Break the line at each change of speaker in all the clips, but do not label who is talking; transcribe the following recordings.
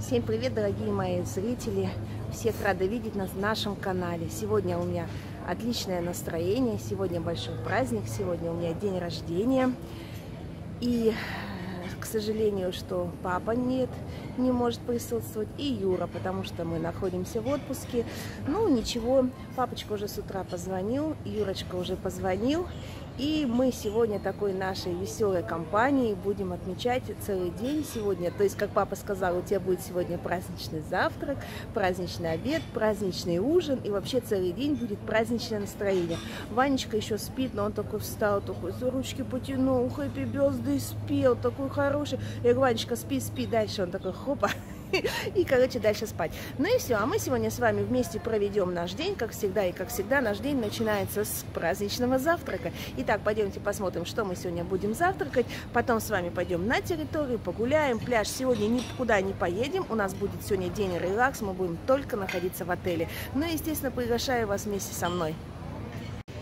Всем привет, дорогие мои зрители! Всех рада видеть нас в нашем канале. Сегодня у меня отличное настроение, сегодня большой праздник, сегодня у меня день рождения. И, к сожалению, что папа нет, не может присутствовать, и Юра, потому что мы находимся в отпуске. Ну, ничего, папочка уже с утра позвонил, Юрочка уже позвонил, и мы сегодня такой нашей веселой компанией будем отмечать целый день сегодня. То есть, как папа сказал, у тебя будет сегодня праздничный завтрак, праздничный обед, праздничный ужин. И вообще целый день будет праздничное настроение. Ванечка еще спит, но он такой встал, такой за ручки потянул, хэппи безды спел, такой хороший. Я говорю, Ванечка, спи, спи. Дальше он такой, хопа, и, короче, дальше спать. Ну и все, а мы сегодня с вами вместе проведем наш день, как всегда, и как всегда, наш день начинается с праздничного завтрака. Итак, пойдемте посмотрим, что мы сегодня будем завтракать, потом с вами пойдем на территорию, погуляем, пляж сегодня никуда не поедем, у нас будет сегодня день релакс, мы будем только находиться в отеле. Ну и, естественно, приглашаю вас вместе со мной.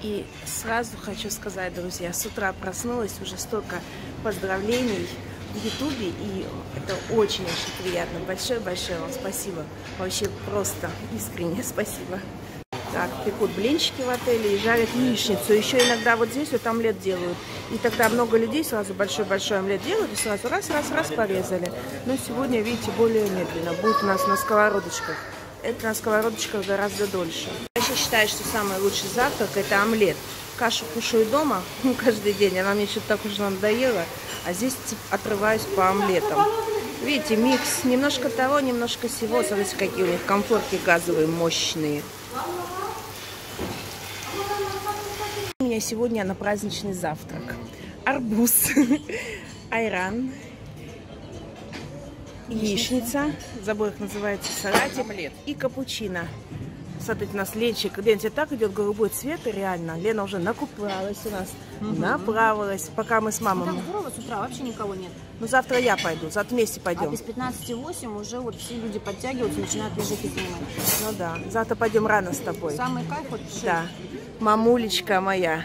И сразу хочу сказать, друзья, с утра проснулась, уже столько поздравлений, Ютубе, и это очень-очень приятно. Большое-большое вам спасибо. Вообще просто искренне спасибо. Так, пекут блинчики в отеле и жарят яичницу. Еще иногда вот здесь вот омлет делают. И тогда много людей сразу большой-большой омлет делают и сразу раз-раз-раз порезали. Но сегодня, видите, более медленно. Будет у нас на сковородочках. Это на сковородочках гораздо дольше. Я еще считаю, что самый лучший завтрак это омлет. Кашу кушаю дома каждый день. Она мне что-то так уже надоела. А здесь отрываюсь по омлетам. Видите, микс немножко того, немножко всего. Смотрите, какие у них комфорки газовые, мощные. У меня сегодня на праздничный завтрак. Арбуз, айран, яичница, забыл, как называется, салатик и капучино смотрите, у нас Ленчик, Лен, тебе так идет голубой цвет, и реально. Лена уже накупалась у нас, угу. направилась, пока мы с мамой.
Ну, здорово, с утра вообще никого нет.
Ну, завтра я пойду, завтра вместе пойдем. А
без 15.08 уже вот все люди подтягиваются, начинают лежики снимать.
Ну да, завтра пойдем рано с тобой.
Самый кайф вот 6.
Да, мамулечка моя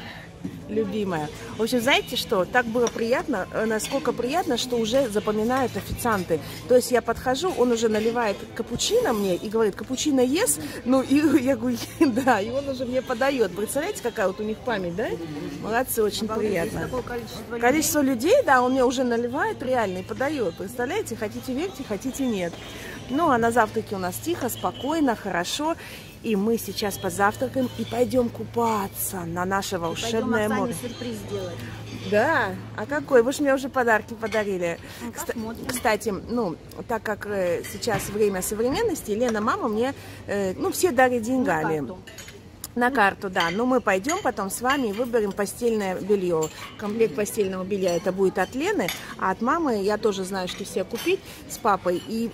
любимая. В общем, знаете что? Так было приятно, э, насколько приятно, что уже запоминают официанты. То есть я подхожу, он уже наливает капучино мне и говорит, капучино ес? Ну, и я говорю, да, и он уже мне подает. Представляете, какая вот у них память, да? Молодцы, очень Обалдеть, приятно. Количество людей. количество людей, да, он мне уже наливает реально и подает. Представляете, хотите верьте, хотите нет. Ну, а на завтраке у нас тихо, спокойно, хорошо. И мы сейчас позавтракаем и пойдем купаться на наше волшебное
пойдем море. сюрприз делать.
Да, а какой? Вы же мне уже подарки подарили.
Ну,
Кстати, ну, так как э, сейчас время современности, Лена, мама мне, э, ну, все дарят деньгами. Ну, на карту, да. Но мы пойдем потом с вами и выберем постельное белье. Комплект постельного белья это будет от Лены, а от мамы я тоже знаю, что все купить с папой. И...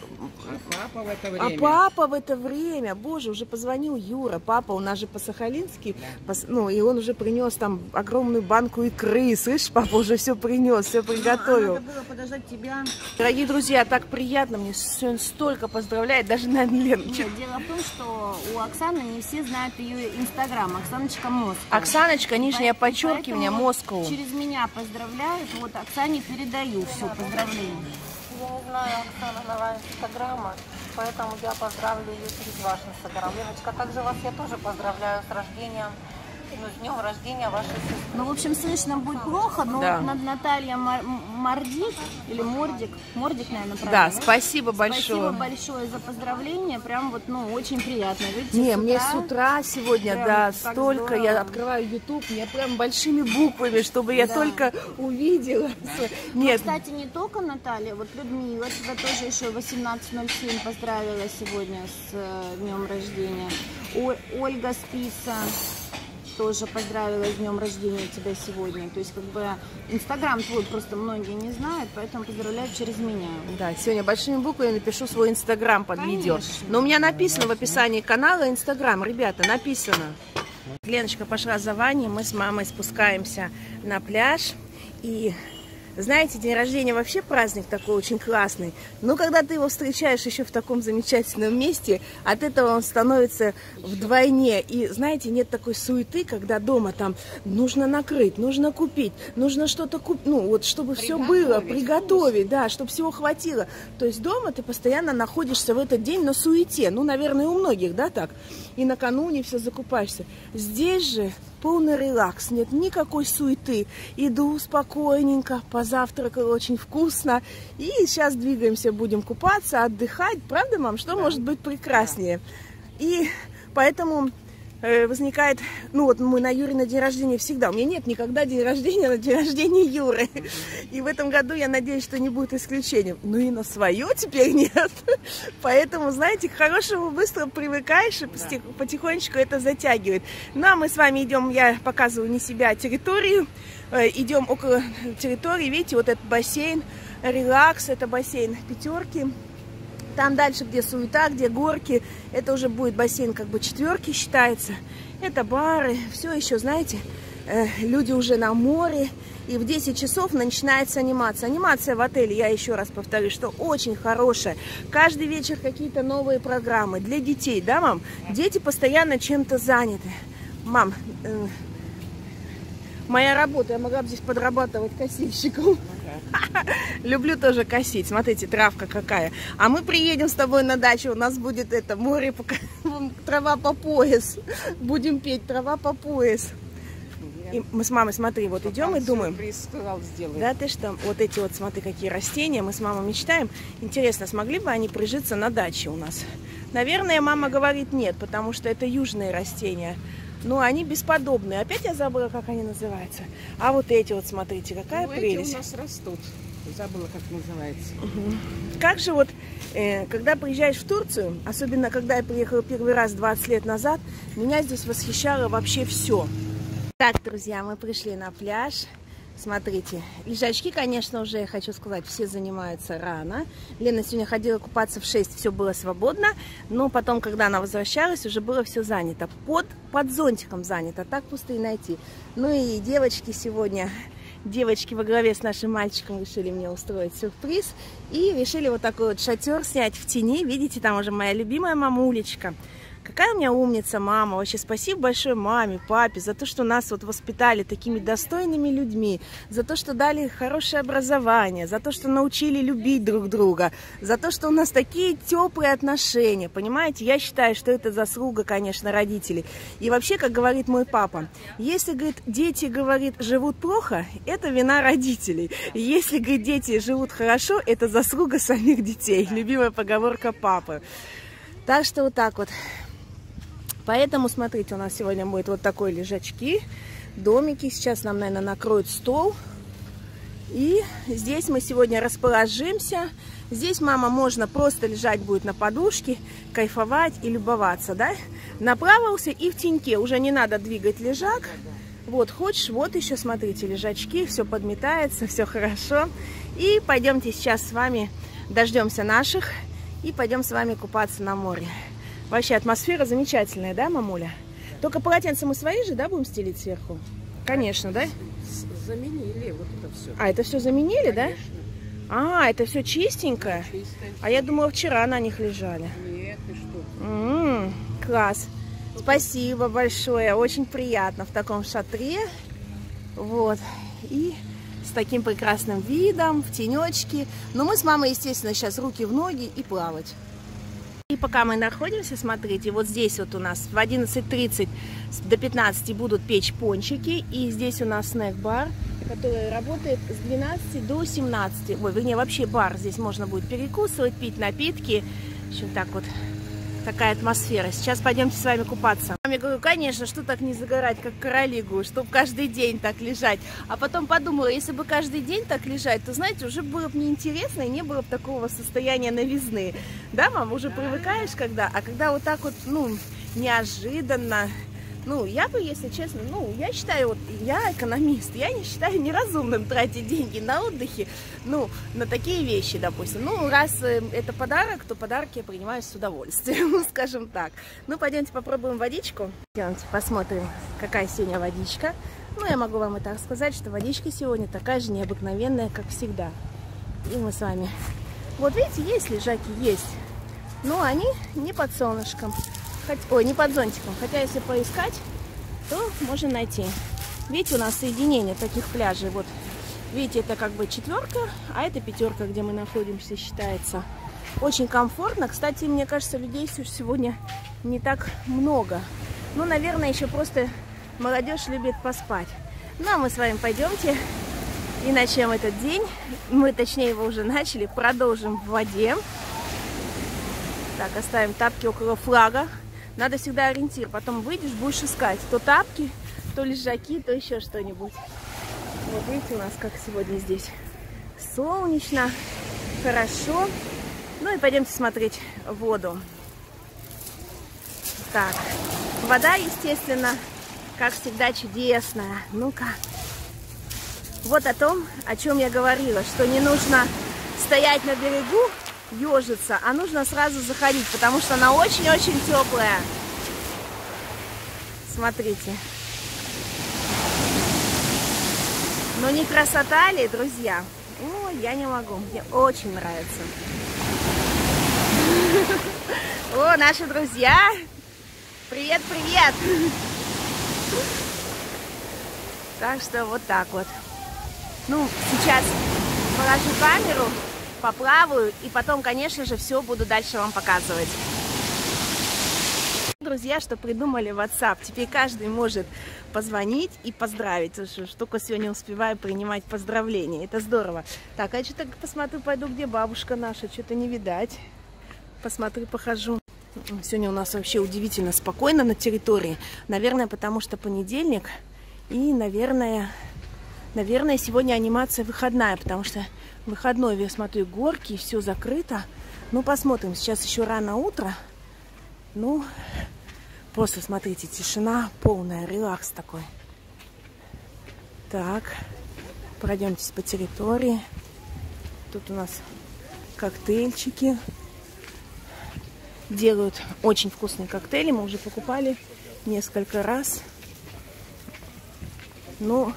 А папа в это время?
А папа в это время, боже, уже позвонил Юра. Папа у нас же по-сахалински, да. по... ну и он уже принес там огромную банку икры. Слышишь, папа уже все принес, все приготовил.
А, надо было подождать тебя.
Дорогие друзья, так приятно, мне сегодня столько поздравляет, даже на Лену.
Дело в том, что у Оксаны не все знают ее Инстаграм, Оксаночка Москва.
Оксаночка, нижнее подчеркивание, Москву.
Через меня поздравляют, вот Оксане передаю все поздравления.
Я не знаю Оксана Инстаграма, поэтому я поздравлю ее через ваш Инстаграм. Леночка, также вас я тоже поздравляю с рождением ну, с днем рождения вашей сестры.
Ну, в общем, слышно будет плохо, но да. Наталья Мордик, или Мордик, Мордик, наверное, правильно.
Да, спасибо большое.
Спасибо большое за поздравление, прям вот, ну, очень приятно. Видите,
Не, с мне с утра сегодня, да, столько, здорово. я открываю YouTube, мне прям большими буквами, чтобы я да. только увидела.
Ну, Нет. Ну, кстати, не только Наталья, вот Людмила тебя тоже еще 18.07 поздравила сегодня с э, днем рождения. О, Ольга Списа тоже поздравила с днем рождения тебя сегодня. То есть, как бы, Инстаграм твой просто многие не знают, поэтому поздравляю через меня.
Да, сегодня большими буквами напишу свой Инстаграм под Конечно. видео. Но у меня написано в описании канала Инстаграм, ребята, написано. Леночка пошла за Ваней, мы с мамой спускаемся на пляж. И Знаете, день рождения вообще праздник такой очень классный. Но когда ты его встречаешь еще в таком замечательном месте, от этого он становится вдвойне. И, знаете, нет такой суеты, когда дома там нужно накрыть, нужно купить, нужно что-то купить, ну, вот чтобы все было, приготовить, да, чтобы всего хватило. То есть дома ты постоянно находишься в этот день на суете. Ну, наверное, у многих, да, так. И накануне все закупаешься. Здесь же полный релакс, нет никакой суеты. Иду спокойненько, позавтракала очень вкусно. И сейчас двигаемся, будем купаться, отдыхать. Правда, мам? Что да. может быть прекраснее? И поэтому возникает, ну вот мы на Юре на день рождения всегда, у меня нет никогда день рождения на день рождения Юры. И в этом году я надеюсь, что не будет исключением. Ну и на свое теперь нет. Поэтому, знаете, к хорошему быстро привыкаешь и потихонечку это затягивает. Ну а мы с вами идем, я показываю не себя, а территорию. Э, идем около территории, видите, вот этот бассейн, релакс, это бассейн пятерки. Там дальше, где суета, где горки, это уже будет бассейн как бы четверки считается. Это бары, все еще, знаете, э, люди уже на море. И в 10 часов начинается анимация. Анимация в отеле, я еще раз повторю, что очень хорошая. Каждый вечер какие-то новые программы для детей, да, мам? Дети постоянно чем-то заняты. Мам, э, моя работа, я могла бы здесь подрабатывать косильщиком. Люблю тоже косить. Смотрите, травка какая. А мы приедем с тобой на дачу. У нас будет это море, трава по пояс. Будем петь трава по пояс. И мы с мамой, смотри, вот идем и думаем. Да, ты что? Вот эти вот, смотри, какие растения. Мы с мамой мечтаем. Интересно, смогли бы они прижиться на даче у нас? Наверное, мама говорит нет, потому что это южные растения. Но они бесподобные. Опять я забыла, как они называются. А вот эти вот, смотрите, какая
ну,
прелесть.
Эти у нас растут. Забыла, как называется.
Угу. Как же вот, э, когда приезжаешь в Турцию, особенно когда я приехала первый раз 20 лет назад, меня здесь восхищало вообще все. Так, друзья, мы пришли на пляж. Смотрите, лежачки, конечно, уже, хочу сказать, все занимаются рано. Лена сегодня ходила купаться в 6, все было свободно. Но потом, когда она возвращалась, уже было все занято. Под, под зонтиком занято, так пустые найти. Ну и девочки сегодня, девочки во главе с нашим мальчиком решили мне устроить сюрприз. И решили вот такой вот шатер снять в тени. Видите, там уже моя любимая мамулечка. Какая у меня умница мама. Вообще спасибо большое маме, папе за то, что нас вот воспитали такими достойными людьми, за то, что дали хорошее образование, за то, что научили любить друг друга, за то, что у нас такие теплые отношения. Понимаете, я считаю, что это заслуга, конечно, родителей. И вообще, как говорит мой папа, если, говорит, дети, говорит, живут плохо, это вина родителей. Если, говорит, дети живут хорошо, это заслуга самих детей. Любимая поговорка папы. Так что вот так вот. Поэтому, смотрите, у нас сегодня будет вот такой лежачки, домики. Сейчас нам, наверное, накроют стол. И здесь мы сегодня расположимся. Здесь мама можно просто лежать будет на подушке, кайфовать и любоваться, да? Направился и в теньке. Уже не надо двигать лежак. Вот, хочешь, вот еще, смотрите, лежачки, все подметается, все хорошо. И пойдемте сейчас с вами, дождемся наших и пойдем с вами купаться на море. Вообще атмосфера замечательная, да, мамуля? Только полотенце мы свои же, да, будем стелить сверху? Конечно, да?
Заменили вот это все.
А, это все заменили, Конечно. да? А, это все чистенькое? Чистое. А я думала, вчера на них лежали.
Нет, ты что?
М -м, класс. Спасибо большое. Очень приятно в таком шатре. Вот. И с таким прекрасным видом, в тенечке. Но мы с мамой, естественно, сейчас руки в ноги и плавать. И пока мы находимся, смотрите, вот здесь вот у нас в 11.30 до 15 будут печь пончики. И здесь у нас снэк-бар, который работает с 12 до 17. Ой, вернее, вообще бар. Здесь можно будет перекусывать, пить напитки. В общем, так вот такая атмосфера. Сейчас пойдемте с вами купаться. Я говорю, конечно, что так не загорать, как королигу, чтобы каждый день так лежать. А потом подумала, если бы каждый день так лежать, то, знаете, уже было бы неинтересно и не было бы такого состояния новизны. Да, мам, уже привыкаешь когда? А когда вот так вот, ну, неожиданно, ну, я бы, если честно, ну, я считаю, вот я экономист, я не считаю неразумным тратить деньги на отдыхе, ну, на такие вещи, допустим. Ну, раз э, это подарок, то подарок я принимаю с удовольствием, скажем так. Ну, пойдемте попробуем водичку. Пойдемте посмотрим, какая сегодня водичка. Ну, я могу вам и так сказать, что водичка сегодня такая же необыкновенная, как всегда. И мы с вами... Вот видите, есть лежаки, есть. Но они не под солнышком. Хоть... Ой, не под зонтиком. Хотя, если поискать, то можно найти. Видите, у нас соединение таких пляжей. Вот, видите, это как бы четверка, а это пятерка, где мы находимся, считается. Очень комфортно. Кстати, мне кажется, людей сегодня не так много. Ну, наверное, еще просто молодежь любит поспать. Ну, а мы с вами пойдемте и начнем этот день. Мы, точнее, его уже начали. Продолжим в воде. Так, оставим тапки около флага. Надо всегда ориентир. Потом выйдешь, будешь искать. То тапки, то лежаки, то еще что-нибудь. Вот видите, у нас как сегодня здесь солнечно, хорошо. Ну и пойдемте смотреть воду. Так, вода, естественно, как всегда, чудесная. Ну-ка. Вот о том, о чем я говорила, что не нужно стоять на берегу, ежиться, а нужно сразу заходить, потому что она очень-очень теплая. Смотрите. Но не красота ли, друзья? О, я не могу. Мне очень нравится. О, наши друзья! Привет, привет! Так что вот так вот. Ну, сейчас положу камеру, поплаваю, и потом, конечно же, все буду дальше вам показывать. Друзья, что придумали WhatsApp. Теперь каждый может позвонить и поздравить. Слушай, только сегодня успеваю принимать поздравления. Это здорово. Так, а что-то посмотрю, пойду, где бабушка наша. Что-то не видать. Посмотрю, похожу. Сегодня у нас вообще удивительно спокойно на территории. Наверное, потому что понедельник. И, наверное, наверное, сегодня анимация выходная, потому что выходной, я смотрю, горки, все закрыто. Ну, посмотрим. Сейчас еще рано утро. Ну, просто, смотрите, тишина полная, релакс такой. Так, пройдемтесь по территории. Тут у нас коктейльчики делают очень вкусные коктейли. Мы уже покупали несколько раз. Но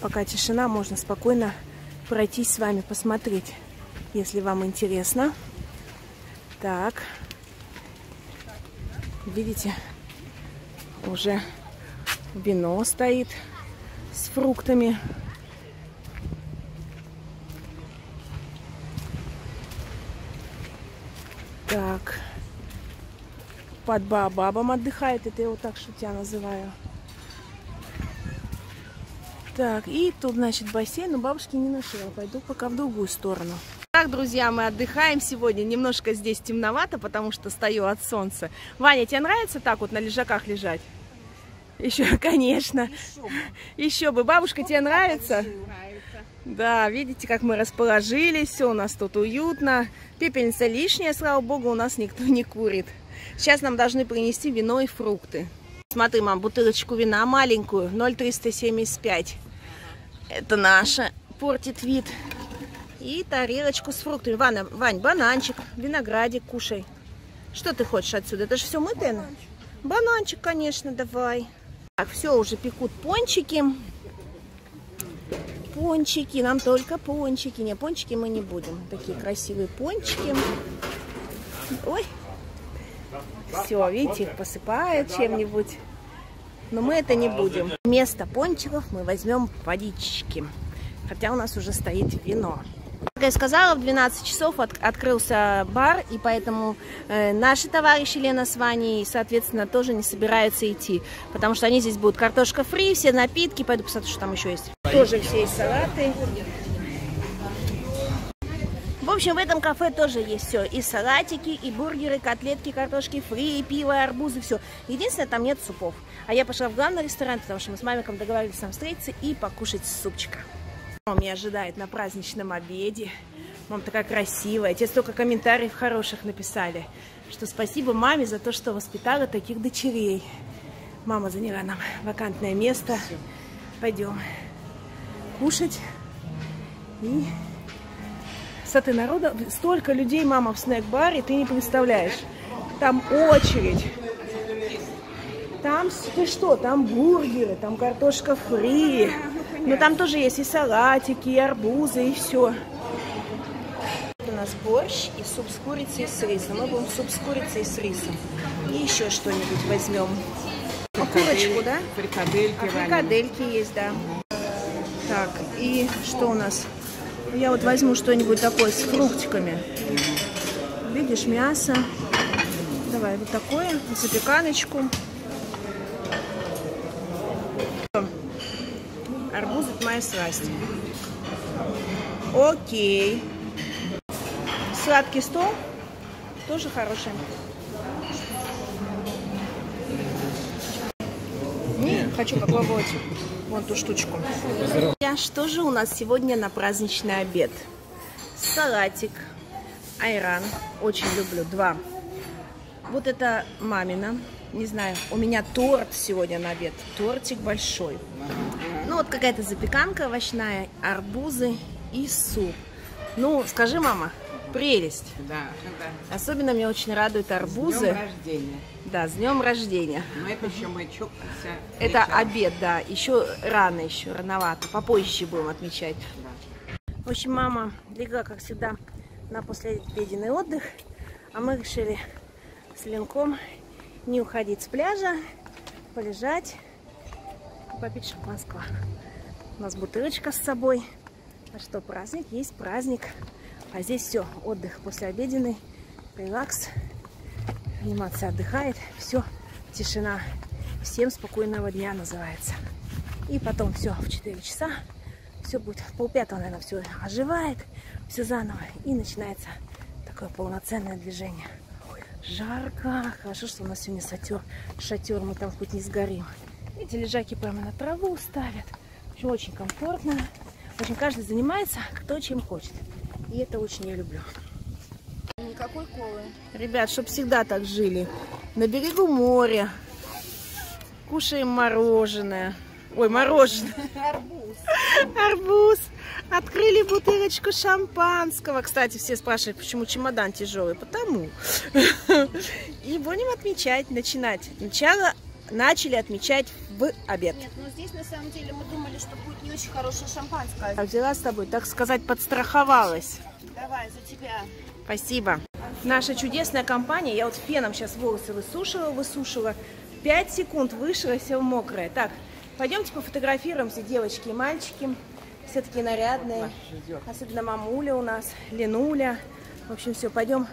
пока тишина, можно спокойно пройтись с вами, посмотреть, если вам интересно. Так. Видите, уже вино стоит с фруктами. Так. Под баобабом отдыхает. Это я его так шутя называю. Так, и тут, значит, бассейн, но бабушки не нашла. Пойду пока в другую сторону. Так, друзья, мы отдыхаем сегодня. Немножко здесь темновато, потому что стою от солнца. Ваня, тебе нравится так вот на лежаках лежать? Еще, конечно. Еще бы. Еще бы. Бабушка, тебе нравится? Да, видите, как мы расположились, все у нас тут уютно. Пепельница лишняя, слава богу, у нас никто не курит. Сейчас нам должны принести вино и фрукты. Смотри, мам, бутылочку вина маленькую, 0,375. Это наша, портит вид. И тарелочку с фруктами. Ваня, Вань, бананчик, виноградик кушай. Что ты хочешь отсюда? Это же все мытое. Бананчик, конечно, давай. Так, все, уже пекут пончики. Пончики, нам только пончики. Не, пончики мы не будем. Такие красивые пончики. Ой. Все, видите, их посыпают чем-нибудь. Но мы это не будем. Вместо пончиков мы возьмем водички. Хотя у нас уже стоит вино. Как я сказала, в 12 часов от, открылся бар, и поэтому э, наши товарищи Лена с Ваней, соответственно, тоже не собираются идти. Потому что они здесь будут картошка фри, все напитки. Пойду посмотрю, что там еще есть. Тоже все есть салаты. В общем, в этом кафе тоже есть все. И салатики, и бургеры, котлетки, картошки фри, и пиво, и арбузы, все. Единственное, там нет супов. А я пошла в главный ресторан, потому что мы с мамиком договорились там встретиться и покушать супчика. Мама меня ожидает на праздничном обеде. Мама такая красивая. Тебе столько комментариев хороших написали, что спасибо маме за то, что воспитала таких дочерей. Мама заняла нам вакантное место. Пойдем кушать. И Смотри, народа, столько людей, мама, в снэк-баре, ты не представляешь. Там очередь. Там, ты что, там бургеры, там картошка фри. Но там тоже есть и салатики, и арбузы, и все. У нас борщ и суп с курицей и с рисом. Мы будем суп с курицей и с рисом. И еще что-нибудь возьмем. Ну, курочку, да?
Фрикадельки
А фрикадельки есть, да. Так, и что у нас? Я вот возьму что-нибудь такое с фруктиками. Видишь, мясо. Давай вот такое, запеканочку. Арбуз это моя страсть. Окей. Сладкий стол тоже хороший. Не, хочу попробовать вон ту штучку. Я, Что же у нас сегодня на праздничный обед? Салатик, айран, очень люблю, два. Вот это мамина, не знаю, у меня торт сегодня на обед, тортик большой. Ну вот какая-то запеканка овощная, арбузы и суп. Ну, скажи, мама, прелесть.
Да, да.
Особенно меня очень радуют
С
арбузы.
днем рождения.
Да, с днем рождения.
Но это еще мы чокнемся.
Это обед, да. Еще рано, еще рановато. Попозже будем отмечать. В общем, мама легла, как всегда, на послеобеденный отдых. А мы решили с Ленком не уходить с пляжа, полежать и попить шампанского. У нас бутылочка с собой. А что, праздник есть праздник. А здесь все, отдых послеобеденный, релакс. Анимация отдыхает. Все, тишина. Всем спокойного дня называется. И потом все в 4 часа. Все будет полпятого, наверное, все оживает. Все заново. И начинается такое полноценное движение. Ой, жарко. Хорошо, что у нас сегодня шатер. Шатер, мы там хоть не сгорим. Видите, лежаки прямо на траву ставят. В общем, очень комфортно. Общем, каждый занимается кто чем хочет. И это очень я люблю.
Никакой колы.
Ребят, чтоб всегда так жили. На берегу моря. Кушаем мороженое. Ой, мороженое.
Арбуз.
Арбуз. Открыли бутылочку шампанского. Кстати, все спрашивают, почему чемодан тяжелый. Потому. И будем отмечать, начинать. Начало начали отмечать в обед.
Нет, ну здесь на самом деле мы думали, что будет не очень хорошее шампанское.
А взяла с тобой, так сказать, подстраховалась.
Давай, за тебя.
Спасибо. Наша чудесная компания, я вот феном сейчас волосы высушила, высушила. Пять секунд вышла, все мокрое. Так, пойдемте пофотографируемся, девочки и мальчики. Все такие нарядные. Особенно мамуля у нас, Ленуля. В общем, все, пойдем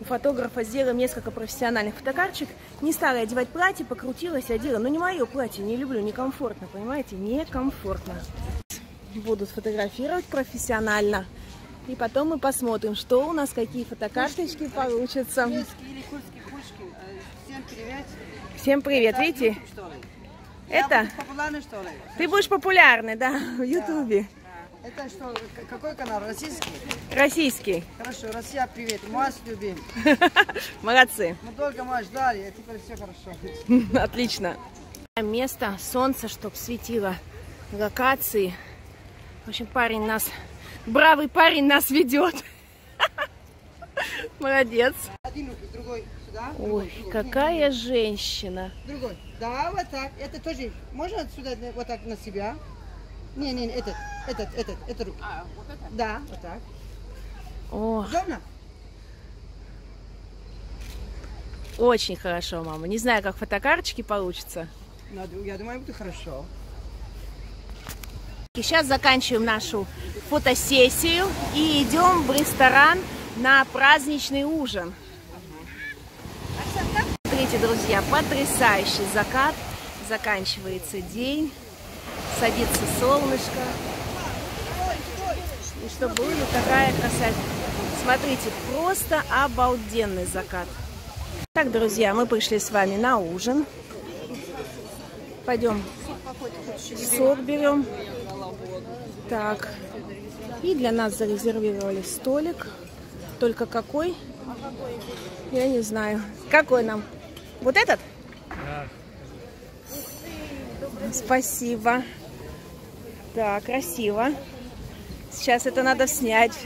у фотографа сделаем несколько профессиональных фотокарточек. Не стала одевать платье, покрутилась, одела. Но не мое платье, не люблю, некомфортно, понимаете? Некомфортно. Будут фотографировать профессионально. И потом мы посмотрим, что у нас, какие фотокарточки получатся.
Всем привет.
Всем привет, видите? Это ты будешь популярный, да, в Ютубе.
Это что, какой канал? Российский?
Российский.
Хорошо, Россия, привет. Мы вас любим.
Молодцы.
Мы долго мы ждали, а теперь все хорошо.
Отлично. Место, солнце, чтоб светило, локации. В общем, парень нас, бравый парень нас ведет. Молодец.
Один руки, другой сюда.
Ой,
другой, другой.
какая женщина.
Другой. Да, вот так. Это тоже. Можно отсюда вот так на себя? Не, не, не, этот, этот, этот, это руки.
А, вот это?
Да, вот так.
О,
Удобно?
очень хорошо, мама. Не знаю, как фотокарточки получатся.
Надо, я думаю, будет хорошо.
И сейчас заканчиваем нашу фотосессию и идем в ресторан на праздничный ужин. Смотрите, друзья, потрясающий закат. Заканчивается день, садится солнышко. И чтобы была такая красота. Смотрите, просто обалденный закат. Так, друзья, мы пришли с вами на ужин. Пойдем сок берем. Так. И для нас зарезервировали столик. Только какой? Я не знаю. Какой нам? Вот этот? Спасибо. Так, красиво. Сейчас это надо снять.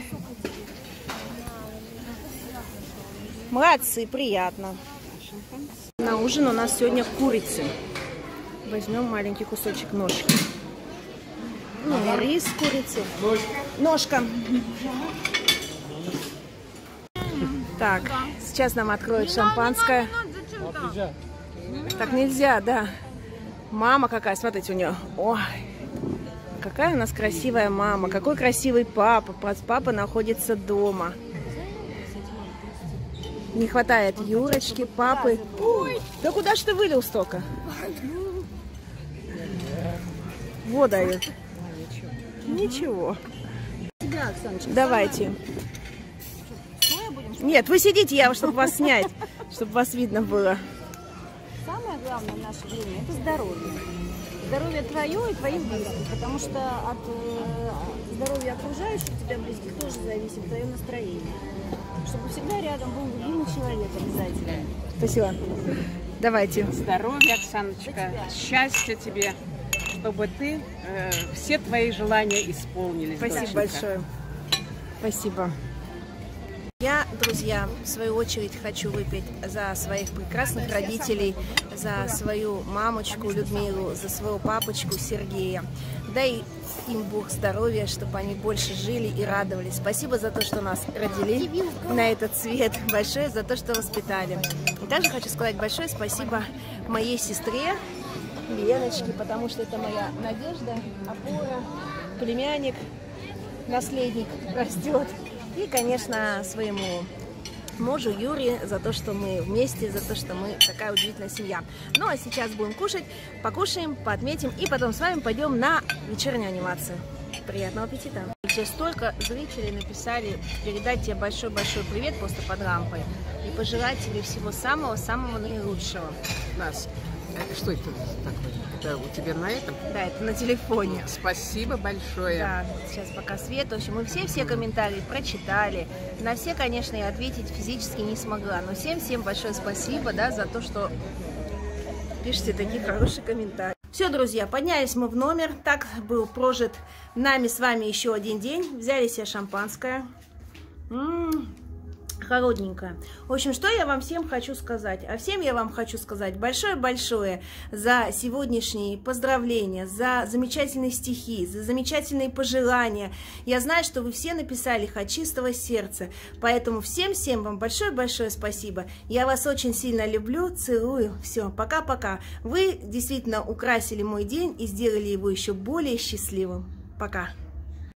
Молодцы, приятно. На ужин у нас сегодня курицы. Возьмем маленький кусочек ножки. Ну, и рис с курицей. Ножка. Так, сейчас нам откроют шампанское. Так нельзя, да. Мама какая, смотрите, у нее. Ой, какая у нас красивая мама. Какой красивый папа. Папа находится дома. Не хватает Юрочки, папы. Ой, да куда ж ты вылил столько? Вот дает. Ничего. Давайте. Нет, вы сидите, я, чтобы вас снять, чтобы вас видно было.
Самое главное в наше время – это здоровье. Здоровье твое и твоих близких, потому что от э, здоровья окружающих тебя близких тоже зависит твое настроение. Чтобы всегда рядом был любимый человек обязательно.
Спасибо. Давайте.
Здоровья, Оксаночка, счастья тебе, чтобы ты э, все твои желания исполнились.
Спасибо
доченька.
большое. Спасибо. Я, друзья, в свою очередь хочу выпить за своих прекрасных родителей, за свою мамочку Людмилу, за своего папочку Сергея. Дай им Бог здоровья, чтобы они больше жили и радовались. Спасибо за то, что нас родили на этот свет. Большое за то, что воспитали. И также хочу сказать большое спасибо моей сестре Леночке, потому что это моя надежда, опора, племянник, наследник растет. И, конечно, своему мужу Юре за то, что мы вместе, за то, что мы такая удивительная семья. Ну, а сейчас будем кушать, покушаем, поотметим, и потом с вами пойдем на вечернюю анимацию. Приятного аппетита! Уже столько зрителей написали передать тебе большой-большой привет просто под лампой и пожелать тебе всего самого-самого наилучшего.
Нас. Э, Что это такое? Это у тебя на этом?
Да, это на телефоне.
Спасибо большое.
Да, сейчас пока свет. В общем, мы все-все комментарии прочитали. На все, конечно, я ответить физически не смогла. Но всем-всем большое спасибо, да, за то, что пишите такие хорошие комментарии. Все, друзья, поднялись мы в номер. Так был прожит нами с вами еще один день. Взяли себе шампанское. М-м, холодненькое. В общем, что я вам всем хочу сказать? А всем я вам хочу сказать большое-большое за сегодняшние поздравления, за замечательные стихи, за замечательные пожелания. Я знаю, что вы все написали их от чистого сердца, поэтому всем-всем вам большое-большое спасибо. Я вас очень сильно люблю, целую. Все, пока-пока. Вы действительно украсили мой день и сделали его еще более счастливым. Пока.